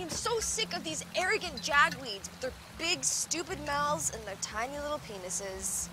I'm so sick of these arrogant jagweeds with their big, stupid mouths and their tiny little penises.